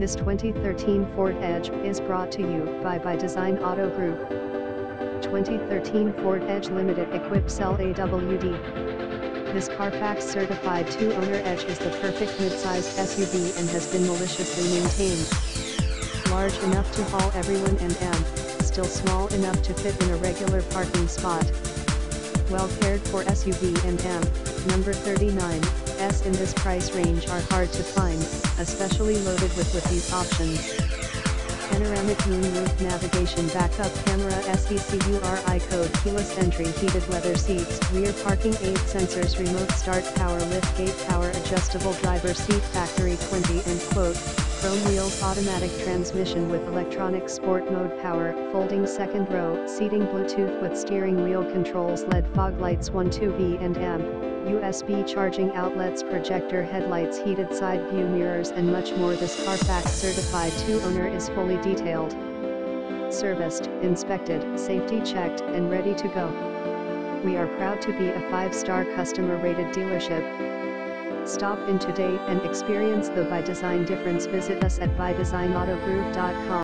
This 2013 Ford Edge is brought to you by By Design Auto Group. 2013 Ford Edge Limited equipped SEL AWD. This Carfax certified 2-owner Edge is the perfect mid-sized SUV and has been maliciously maintained. Large enough to haul everyone and M, still small enough to fit in a regular parking spot. Well cared for SUV and M, number 39, S in this price range are hard to find, especially loaded with with these options. Panoramic moonroof navigation backup camera SECURI code keyless entry heated leather seats rear parking aid sensors remote start power lift gate power adjustable driver seat factory 20 and quote chrome wheels automatic transmission with electronic sport mode power folding second row seating bluetooth with steering wheel controls led fog lights 1 2v and m USB charging outlets projector headlights heated side view mirrors and much more this Carfax certified 2 owner is fully detailed. Serviced, inspected, safety checked, and ready to go. We are proud to be a 5-star customer rated dealership. Stop in today and experience the by design difference. Visit us at bydesignAutogroup.com